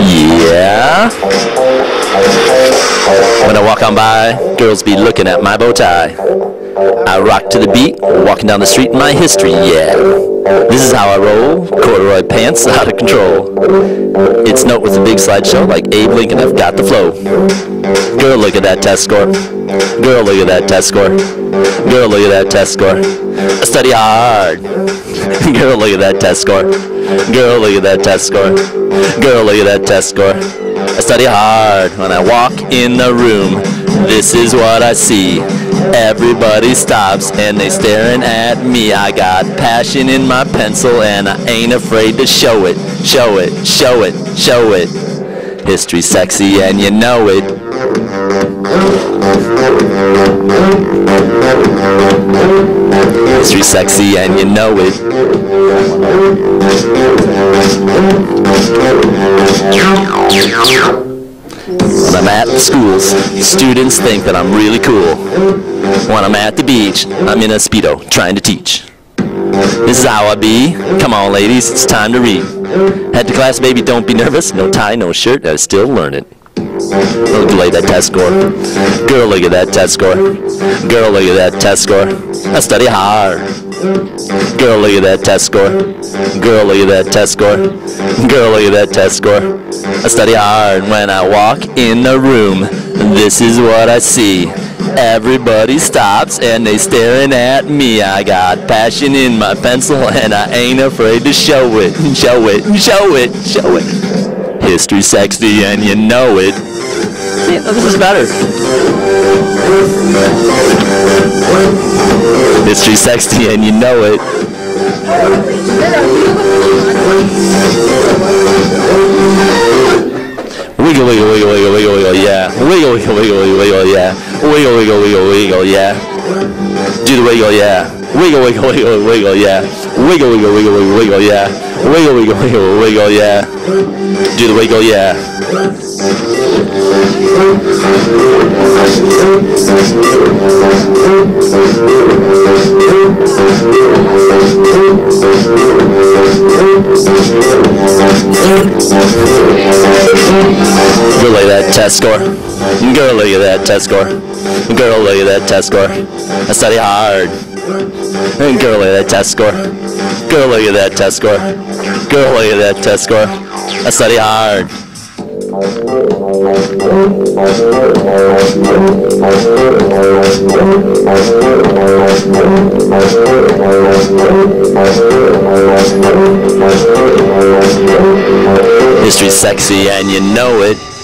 Yeah. When I walk on by, girls be looking at my bow tie. I rock to the beat, walking down the street in my history, yeah. This is how I roll, corduroy pants out of control. It's note with a big slideshow like Abe Lincoln, I've got the flow. Girl, look at that test score. Girl, look at that test score. Girl, look at that test score. I study hard. Girl, look at that test score. Girl, look at that test score. Girl, look at that test score. I study hard when I walk in the room. This is what I see. Everybody stops and they staring at me. I got passion in my pencil and I ain't afraid to show it. Show it, show it, show it. History's sexy and you know it. History's sexy and you know it. When I'm at the schools, students think that I'm really cool. When I'm at the beach, I'm in a Speedo trying to teach. This is how I be. Come on, ladies, it's time to read. Head to class, baby, don't be nervous. No tie, no shirt, I still learn it. Look at that test score. Girl, look at that test score. Girl, look at that test score. I study hard. Girl, look at that test score. Girl, look at that test score. Girl, look at that test score. I study hard when I walk in the room. This is what I see. Everybody stops and they staring at me. I got passion in my pencil and I ain't afraid to show it. Show it, show it, show it. History sexy and you know it. This is better. History sexy and you know it. Wiggle, wiggle, wiggle, wiggle, yeah. Wiggle, wiggle, wiggle, wiggle, yeah. Do the wiggle, yeah. Wiggle, wiggle, wiggle, wiggle, yeah. Wiggle, wiggle, wiggle, wiggle, wiggle, yeah. Wiggle, wiggle, wiggle, wiggle, yeah. Do the wiggle, yeah. Girl, look at that test score. Girl, look at that test score. Girl, look at that test score. I study hard. Girl, look at that test score. Girl, look at that test score. Girl, look at that test score. I study hard. History's sexy and you know it.